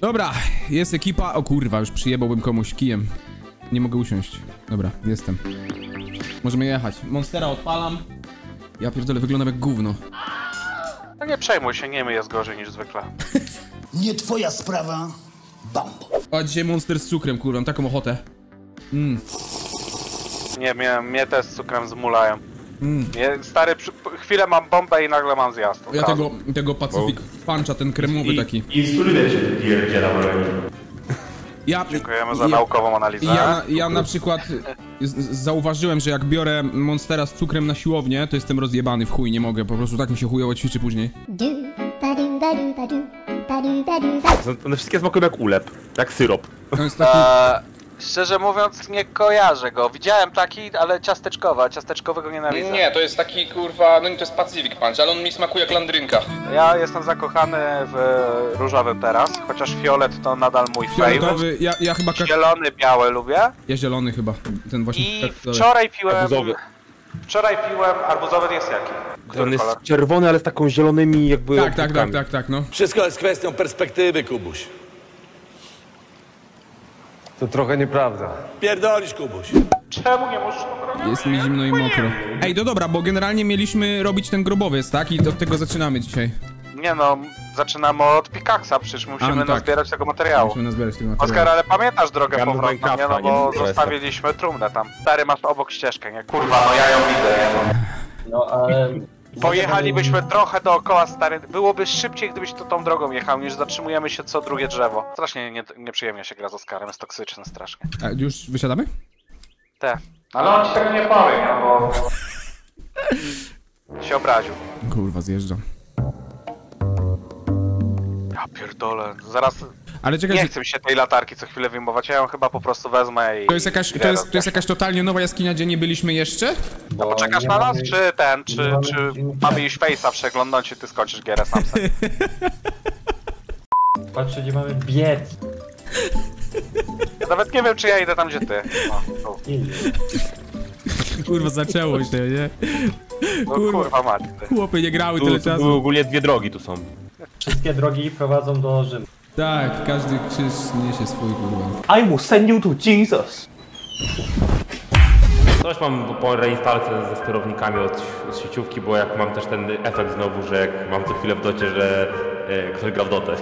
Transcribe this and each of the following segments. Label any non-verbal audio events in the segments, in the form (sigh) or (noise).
Dobra, jest ekipa. O kurwa, już przyjebałbym komuś kijem. Nie mogę usiąść. Dobra, jestem. Możemy jechać. Monstera odpalam. Ja pierdolę, wyglądam jak gówno. No nie przejmuj się, nie my jest gorzej niż zwykle. (laughs) Nie twoja sprawa, Bambo. A dzisiaj monster z cukrem, kurwa, mam taką ochotę. Nie, mnie, mnie te z cukrem zmulają. Mm. Nie, stary, przy, chwilę mam bombę i nagle mam zjazd. Ja tego, tego Pacific Puncha, ten kremowy taki. I studiuje się pierdziela. Ja, Dziękujemy za ja, naukową analizę. ja, ja na przykład z, zauważyłem, że jak biorę monstera z cukrem na siłownię, to jestem rozjebany w chuj, nie mogę, po prostu tak mi się chujowo ćwiczy później. One wszystkie smakują jak ulep, jak syrop. To jest taki... Eee, szczerze mówiąc, nie kojarzę go. Widziałem taki, ale ciasteczkowy, a ciasteczkowego nienawidzę. Nie, to jest taki kurwa, no nie to jest Pacific Punch, ale on mi smakuje jak landrynka. Ja jestem zakochany w różowym teraz, chociaż fiolet to nadal mój favorite. Fioletowy, ja, ja chyba... Zielony, białe lubię. ja zielony chyba, ten właśnie... I tak, wczoraj piłem... Arbuzowy. Wczoraj piłem... Arbuzowy jest jaki? Który On jest kolor? czerwony, ale z taką zielonymi jakby Tak, tak, tak, tak, tak, no. Wszystko jest kwestią perspektywy, Kubuś. To trochę nieprawda. Pierdolisz, Kubuś. Czemu nie możesz poprawić? Jest mi zimno i mokro. Ej, to dobra, bo generalnie mieliśmy robić ten grobowiec, tak? I od tego zaczynamy dzisiaj. Nie no, zaczynamy od Pickaxa, przecież musimy A, no tak. nazbierać tego materiału. Musimy nazbierać tego Oskar, materiału. ale pamiętasz drogę mam powrotną, nie? No bo nie? zostawiliśmy trumnę tam. Stary, masz obok ścieżkę, nie? Kurwa, no ja ją widzę, nie? No ale... Pojechalibyśmy trochę dookoła, stary. Byłoby szybciej, gdybyś to tą drogą jechał, niż zatrzymujemy się co drugie drzewo. Strasznie nie, nieprzyjemnie się gra z Oskarem, jest toksyczny strasznie. A, już wysiadamy? Te. Ale on ci tego nie powie, nie? Bo... (laughs) się obraził. Kurwa, zjeżdżam. Ja pierdolę, zaraz... Ale czekaj, Nie chcę mi się tej latarki co chwilę wyjmować, ja ją chyba po prostu wezmę i... to jest jakaś, to jest, to jest jakaś totalnie nowa jaskinia, gdzie nie byliśmy jeszcze? Bo Poczekasz na nas, mamy- czy ten, czy, nie mamy czy mamy iść face'a przeglądnąć i ty skończysz gierę sam sobie? (laughs) Patrzcie, gdzie mamy biec. Ja nawet nie wiem, czy ja idę tam, gdzie ty. (laughs) No. Kurwa, zaczęło się, nie? no Kurwa. kurwa mać, ty. Chłopy nie grały Tu, tyle tu czasu. ogólnie dwie drogi tu są. Wszystkie drogi prowadzą do Rzymu. Tak, każdy krzyż niesie swój, kurwa. I will send you to Jesus. Coś mam po reinstalce ze sterownikami od, od sieciówki, bo jak mam też ten efekt znowu, że jak mam co chwilę w docie, że e, ktoś gra w dotę.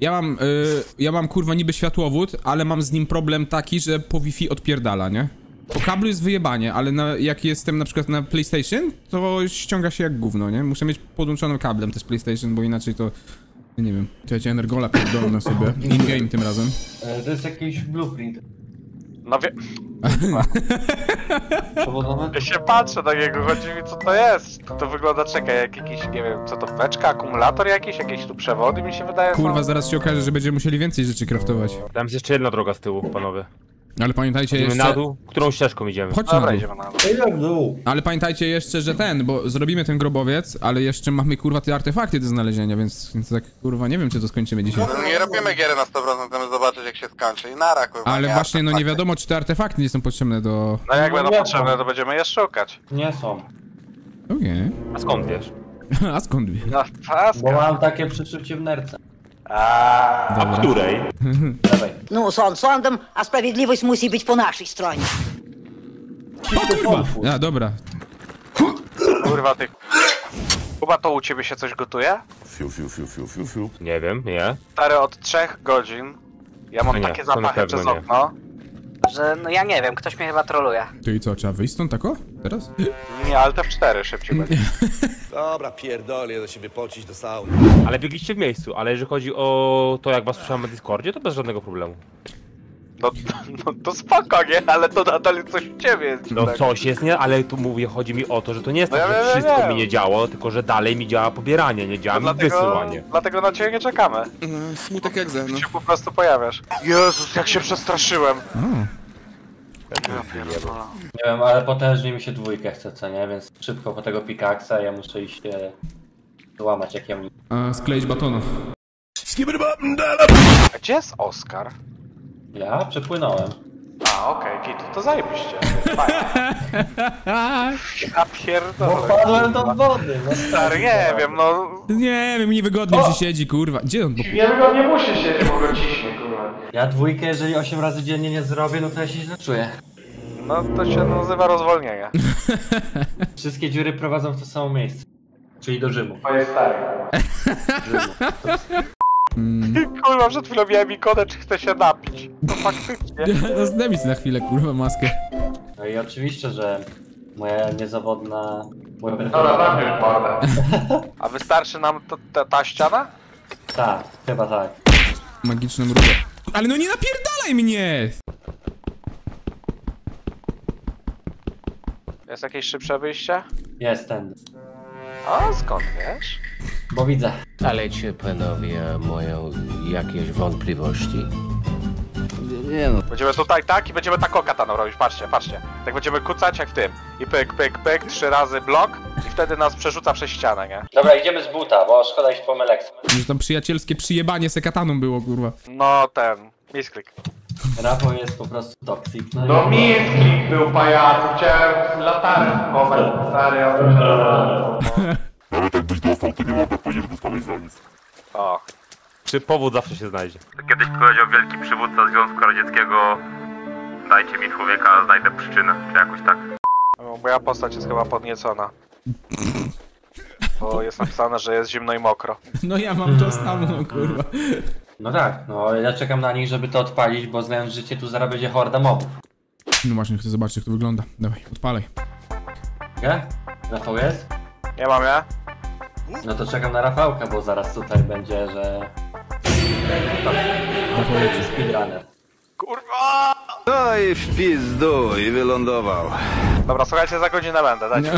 Ja mam, y, ja mam kurwa niby światłowód, ale mam z nim problem taki, że po Wi-Fi odpierdala, nie? Po kablu jest wyjebanie, ale na, jak jestem na przykład na PlayStation, to ściąga się jak gówno, nie? Muszę mieć podłączonym kablem też PlayStation, bo inaczej to... Nie wiem. Czekajcie, Energola pierdolę sobie. In-game (laughs) tym razem. E, To jest jakiś blueprint. No wie... (laughs) Ja się patrzę na niego, chodzi mi co to jest. To wygląda, czekaj, jak jakiś, nie wiem, co to, beczka, akumulator jakiś, jakieś tu przewody mi się wydaje są. Kurwa, zaraz się okaże, że będziemy musieli więcej rzeczy craftować. Tam jest jeszcze jedna droga z tyłu, panowie. Ale pamiętajcie Idziemy jeszcze... na dół? Którą ścieżką idziemy? Chodź na Dobra, dół. idziemy na dół. Idę w dół. Ale pamiętajcie jeszcze, że ten, bo zrobimy ten grobowiec, ale jeszcze mamy kurwa te artefakty do znalezienia, więc, więc tak kurwa nie wiem, czy to skończymy dzisiaj. No nie robimy giery na 100%, chcemy zobaczyć jak się skończy i nara, kurwa. Ale nie właśnie, no nie wiadomo, czy te artefakty nie są potrzebne do... No jak No będą nie potrzebne, to będziemy je szukać. Nie są. Okej. A skąd wiesz? (laughs) A skąd wie? No. Bo mam takie przeczucie w nerce. A, a której? Dawaj. No, sąd sądem, a sprawiedliwość musi być po naszej stronie. O kurwa! A, dobra. Kurwa ty. Chyba to u ciebie się coś gotuje? Fiu, fiu, fiu, fiu, fiu, fiu. Nie wiem, nie. Stary od trzech godzin. Ja mam nie, takie zapachy przez nie. okno. Że, no ja nie wiem, ktoś mnie chyba troluje. To i co, trzeba wyjść stąd tako? Teraz? Nie, ale te w cztery szybciej będzie. (laughs) Dobra, pierdolę, do siebie pocić do sauny. Ale biegliście w miejscu, ale jeżeli chodzi o to, jak was słyszałem na Discordzie, to bez żadnego problemu. No, no to spoko, nie? Ale to nadal jest coś w ciebie jest No dziwnego. coś jest, nie? Ale tu mówię, chodzi mi o to, że to nie jest No tak, ja że wiem, wszystko wiem. mi nie działo, tylko że dalej mi działa pobieranie, nie działa No mi dlatego, wysyłanie. dlatego na ciebie nie czekamy. Smutek jak ze, no. Się po prostu pojawiasz. Jezus, jak się przestraszyłem. Ja pierdolę. Nie wiem, ale potężnie mi się dwójkę chce, co nie? Więc szybko po tego pikaksa ja muszę iść się złamać jak ja mnie. A, skleić batona. A Gdzie jest Oskar? Ja przepłynąłem. A, okej, okay, to zajebiście. Fajnie. Ja pierdolę. Padłem do wody, no Stary, nie wiem, no... Nie wiem, niewygodnie się siedzi, kurwa. Gdzie on? Nie wiem, nie musi siedzieć, bo go ciśnie, kurwa. Ja dwójkę, jeżeli 8 razy dziennie nie zrobię, no to ja się źle czuję. No to się nazywa rozwolnienie. (laughs) Wszystkie dziury prowadzą w to samo miejsce. Czyli do Rzymu. Moje (laughs) stare. Kurwa, przed chwilą miałem ikonę, czy chce się napić. No faktycznie. (laughs) No zdejmij na chwilę, kurwa, maskę. No i oczywiście, że moja niezawodna... Dobra, mordę. A wystarczy nam to, ta, ta ściana? Tak, chyba tak. Magiczną rurę. Ale no nie napierdalaj mnie! Jest jakieś szybsze wyjście? Jest ten. A skąd wiesz? Bo widzę. Ale czy panowie mają jakieś wątpliwości? Nie no, Będziemy tutaj tak i będziemy tak kataną robić, patrzcie, patrzcie. Tak będziemy kucać jak w tym. I pyk, pyk, pyk, trzy razy blok i wtedy nas przerzuca przez ścianę, nie? Dobra, idziemy z buta, bo szkoda iść po Meleksa. Że tam przyjacielskie przyjebanie sekataną było, kurwa. No ten, misklik. Rafał jest po prostu toxic. No, No i- misklik był pajacu, chciałem latarę chować. (laughs) Stary, (laughs) ja bym się O. Czy powód zawsze się znajdzie? Kiedyś powiedział wielki przywódca Związku Radzieckiego Dajcie mi człowieka, znajdę przyczynę, czy jakoś tak. No, Moja postać jest chyba podniecona. Bo jest napisane, że jest zimno i mokro. No ja mam to samo, kurwa. No tak, no ja czekam na nich, żeby to odpalić, bo znając życie tu zaraz będzie horda mobów. No właśnie, chcę zobaczyć jak to wygląda. Dawaj, odpalaj. Nie? Rafał jest? Nie mam ja? No to czekam na Rafałka, bo zaraz tutaj będzie, że... Leci. Speedrunner. Kurwa! No i w pizdu i wylądował. Dobra, słuchajcie, za godzinę będę, dajcie.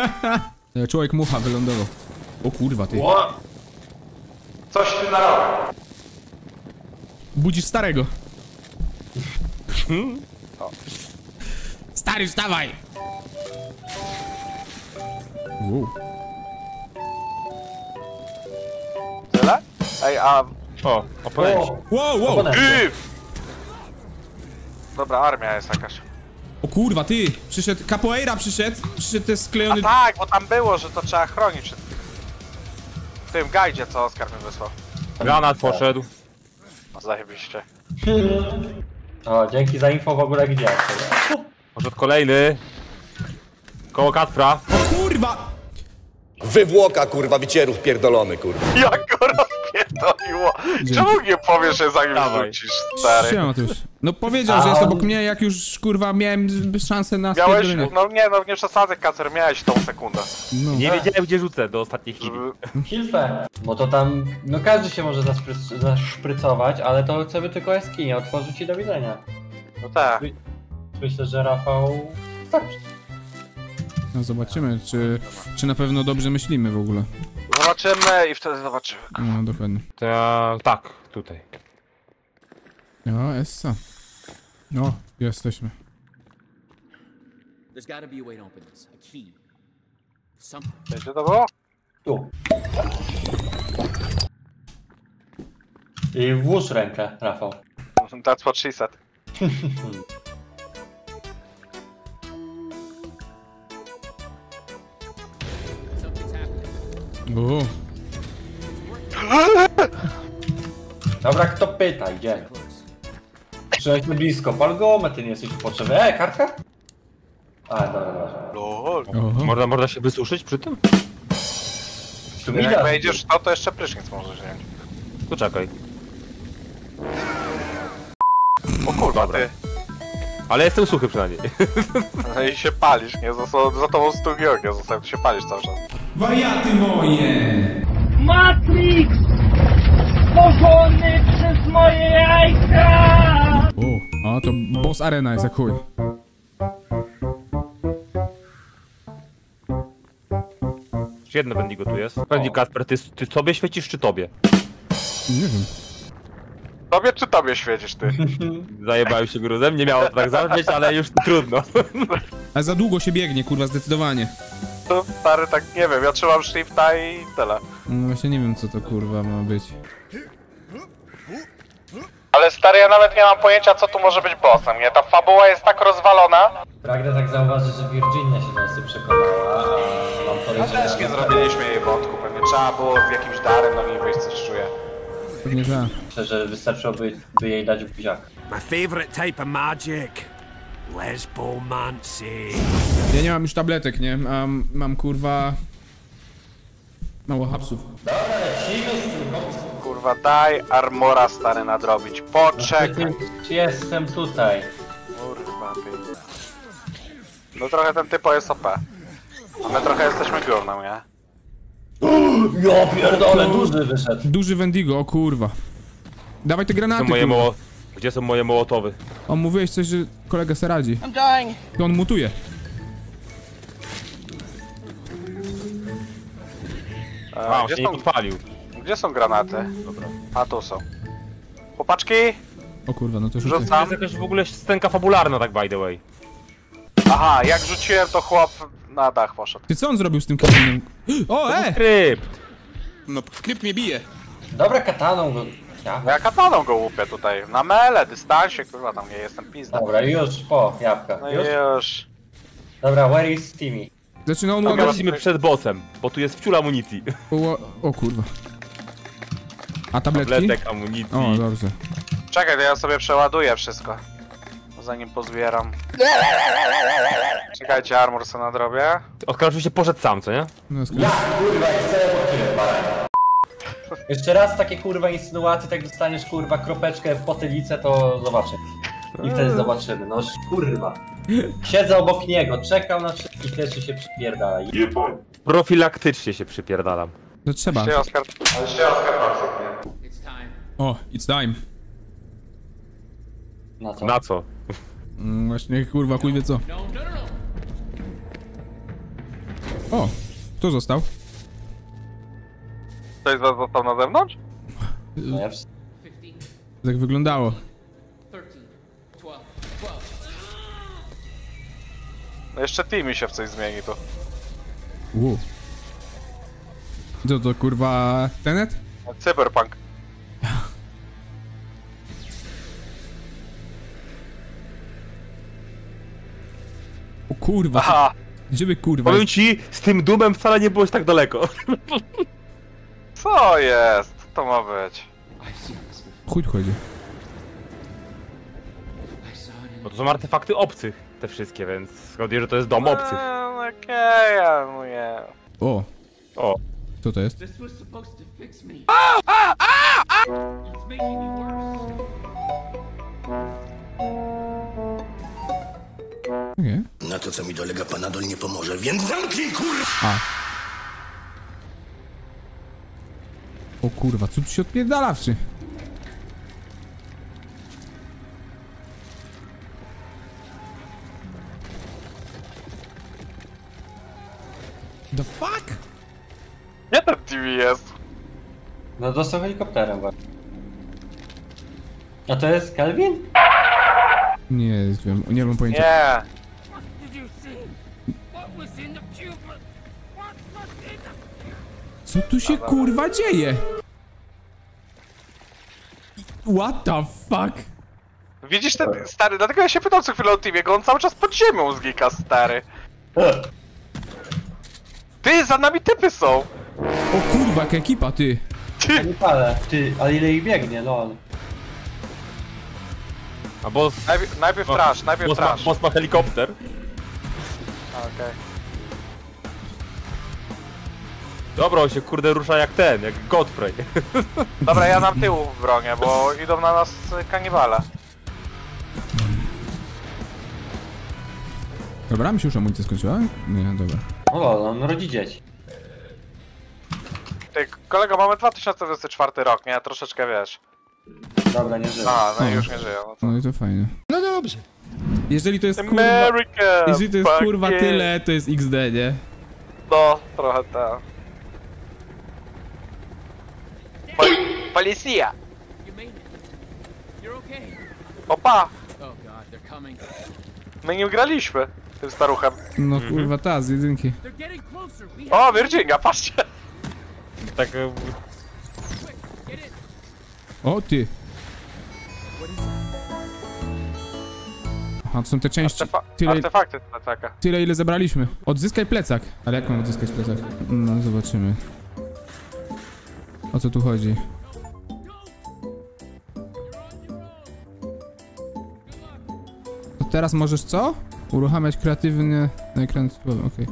(laughs) Człowiek mucha wylądował. O kurwa, ty. Coś ty narobił. Budzisz starego. (laughs) Stary, wstawaj! Wow. Tyle? Ej, a... O, oponenci. Wow, wow! Oponenty. Ty! Dobra, armia jest jakaś. O kurwa, ty! Przyszedł, capoeira przyszedł, przyszedł ten A sklejony... tak, bo tam było, że to trzeba chronić przed... W tym gajdzie, co Oskar mi wysłał. Granat poszedł. No, zajebiście. O, dzięki za info w ogóle gdzie. Poszedł kolejny. Koło Kacpra. O kurwa! Wywłoka, kurwa, wycierów pierdolony, kurwa. Jak go rozpierdoliło! Czemu nie powiesz, że zanim Dawaj. wrócisz, stary? Siema. No powiedział, że jest obok mnie, jak już kurwa miałem szansę na Miałeś, spierdolenie. no nie, no nie przesadzę, Kacer, miałeś tą sekundę. No. Nie wiedziałem gdzie rzucę do ostatniej chwili. Żeby... Hilfe. Bo to tam, no każdy się może zaszpryc- zaszprycować, ale to chcemy tylko jaskinię otworzyć i do widzenia. No tak. Myślę, że Rafał starczy. No zobaczymy, czy, czy na pewno dobrze myślimy w ogóle. Zobaczymy i wtedy zobaczymy. No, dokładnie. To ja... tak, tutaj. No, Essa. No, jesteśmy. there's gotta be a way to open this. A key. Something. Gdzie to było? Tu. I włóż rękę, Rafał. That's what she said. (laughs) Dobra, kto pyta, gdzie? Przejdźmy blisko, pal go, ty nie jesteś potrzebny. E, kartka? A, dobra, dobra. Lol. Można, można się wysuszyć przy tym? Tu mi Jak da. wejdziesz to, to jeszcze prysznic możesz wziąć. To czekaj. O kurwa, ty. Ale jestem suchy przynajmniej. No i się palisz, nie? Za, za, tobą studio ognia zostałem, ty się palisz cały czas. Wariaty moje! Matrix! Stworzony przez moje jajka! O, a to boss arena jest jak chuj. Jedno Bendigo tu jest. Będzie Kasper, ty, ty sobie świecisz czy tobie? Nie wiem. Tobie czy tobie świecisz, ty? (laughs) Zajebałem się gruzem, nie miało to tak zabrzmieć, ale już trudno. A za długo się biegnie, kurwa, zdecydowanie. To stary, tak nie wiem, ja trzymam shifta i tyle. No właśnie nie wiem, co to kurwa ma być. Ale stary, ja nawet nie mam pojęcia, co tu może być bossem, nie? Ta fabuła jest tak rozwalona. Pragnę tak zauważyć, że Virginia się do nas przekonała, a mam A podejrzenie... też nie zrobiliśmy jej wątku, pewnie trzeba było z jakimś darem do niej wyjść, coś czuję. Pewnie tak. Myślę, że wystarczyłoby by jej dać buziak. My favorite type of magic. Lesbomancy. Ja nie mam już tabletek, nie? Mam, mam kurwa... Mało hapsów. Kurwa, daj armora stary nadrobić. Poczekaj. Jestem tutaj. Kurwa, ty. No trochę ten typo jest OP. A my trochę jesteśmy górną, nie? (gasps) Jo, pierdolę, duży wyszedł. Duży Wendigo, o kurwa. Dawaj te Gdzie granaty, są moje, kurwa. moło... Gdzie są moje mołotowy? O, mówiłeś coś, że kolega se radzi. I'm dying. To on mutuje. A, on gdzie, się nie są, podpalił. gdzie są granaty? Dobra. A tu są. Chłopaczki, O kurwa, no to rzucam. jest jakaś w ogóle scenka fabularna, tak by the way. Aha, jak rzuciłem, to chłop na dach poszedł. Ty co on zrobił z tym kamieniem? (gasps) O, e! Krypt! No, w kryp mnie bije. Dobra, kataną go... Ja. No ja kataną go łupię tutaj. Na mele, dystansie, kurwa, tam nie jestem pizda. Dobra, już po, jabłka. No i Już? już. Dobra, where is Timmy? Zaczyna on Dobra, lecimy przed bossem, bo tu jest wciul amunicji. O, o kurwa. A tabletki? Tabletek amunicji. O, dobrze. Czekaj, to ja sobie przeładuję wszystko. Zanim pozbieram. Czekajcie, armor sobie nadrobię. Oskar oczywiście poszedł sam, co nie? No, sk- Jeszcze raz takie kurwa insynuacje, tak dostaniesz kurwa kropeczkę w potylicę, to zobaczę. I wtedy zobaczymy, no kurwa. Siedzę obok niego, czekał na wszystkich, też się przypierdala. Profilaktycznie się przypierdalam. to trzeba. Się Oskar... Ale się Oskar Toxic, nie? It's time. O, it's time. Na co? Na co? Mm, właśnie, kurwa, chuj wie co. No, no, no, no. O, kto został? Ktoś z was został na zewnątrz? No ja w... 15, Tak wyglądało. No jeszcze Timmy się w coś zmieni tu. Uu. Co to, kurwa, Tenet? Cyberpunk. O kurwa, Aha, gdzie by kurwa... Powiem ci, z tym dumem wcale nie byłeś tak daleko. co jest? Co to ma być? Chuj chodzi. Bo to są artefakty obcych, te wszystkie, więc zgaduję, że to jest dom obcych. Eee, Okej, ja mówię. O, O, co to jest? This was supposed to fix me. It's making me worse. Okay. Na to, co mi dolega, panadol nie pomoże, więc zamknij kur... O kurwa, co tu się odpierdala wszy? No dostał helikopterem właśnie. A to jest Kelvin? Nie wiem, nie mam pojęcia. Nie. Co tu się kurwa dzieje? What the fuck? Widzisz ten stary, dlatego ja się pytam co chwilę o Timie, go on cały czas pod ziemią zgika, stary. Ty, za nami typy są! O kurwa, jaka ekipa, ty. Ja nie palę. Ty, ale ile ich biegnie, lol. a boss... Najpierw, najpierw trash, najpierw Boss ma, trash. boss ma helikopter. Okej. Dobra, on się kurde rusza jak ten, jak Godfrey. (laughs) Dobra, ja nam (laughs) tyłu bronię, bo idą na nas kanibale. Dobra, mi się już amunicja skończyła? Nie, dobra. No lol, on rodzi dzieci. Kolego, mamy 2024 rok, nie? Troszeczkę wiesz. Dobra, nie żyję. A, no i już nie żyją. No to... No i to fajnie. No dobrze. Jeżeli to jest kurwa... America! Jeżeli to jest fuck kurwa yeah. tyle, to jest XD, nie? No, trochę tak. Pol policja! Opa! My nie graliśmy tym staruchem. No kurwa ta, z jedynki. O, Virginia, patrzcie! Tak... e. O ty. Aha, to są te części. Artefa Tyle, artefakty plecaka. tyle ile zebraliśmy. Odzyskaj plecak. Ale jak mam odzyskać plecak? No, zobaczymy. O co tu chodzi? To teraz możesz co? Uruchamiać kreatywny na ekran. Okej. I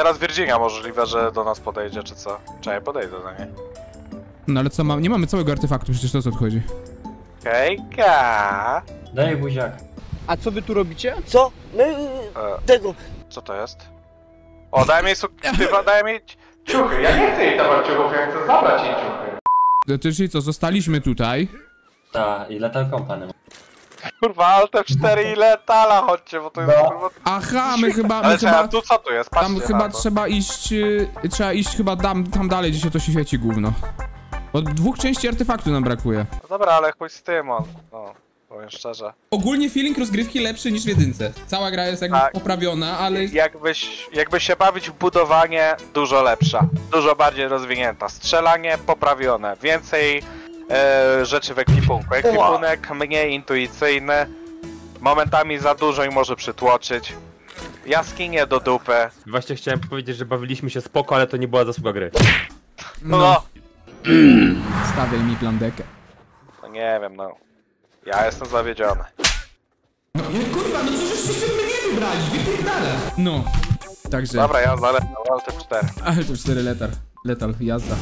teraz Virginia możliwe, że do nas podejdzie, czy co? Czekaj, podejdę do niej. No ale co mam? Nie mamy całego artefaktu, przecież to co tu chodzi. Hejka! Daj buziak. A co wy tu robicie? Co? My... E, Tego. co to jest? O, daj mi suktywa, daj mi ciuchy. Ja nie chcę jej dawać ciuchów, ja chcę zabrać jej ciuchy. To, czyli co, zostaliśmy tutaj. Ta, i Lethal Company. Kurwa, Alt 4 i letala, chodźcie, bo to jest No. kurwa... Aha, my chyba, my Ale chyba... tu co tu jest? Patrzcie Tam chyba to. trzeba iść, y, trzeba iść chyba tam, tam dalej, gdzie się to świeci gówno. Od dwóch części artefaktu nam brakuje. No dobra, ale chuj z tym, on. No, powiem szczerze. Ogólnie feeling rozgrywki lepszy niż w jedynce. Cała gra jest jakby Tak. poprawiona, ale... Jakbyś, jakby się bawić w budowanie, dużo lepsza. Dużo bardziej rozwinięta. Strzelanie poprawione. Więcej e, rzeczy w ekwipunku. Ekwipunek mniej intuicyjny. Momentami za dużo i może przytłoczyć. Jaskinie do dupy. Właśnie chciałem powiedzieć, że bawiliśmy się spoko, ale to nie była zasługa gry. No, Stawiaj mi plandekę. no nie wiem, no. Ja jestem zawiedziony. Kurwa, no co żeście mnie nie wybrali? Wypierdala! No. Także... Dobra, ja zalecam Alt 4. Ale to 4 letar. Letal, jazda.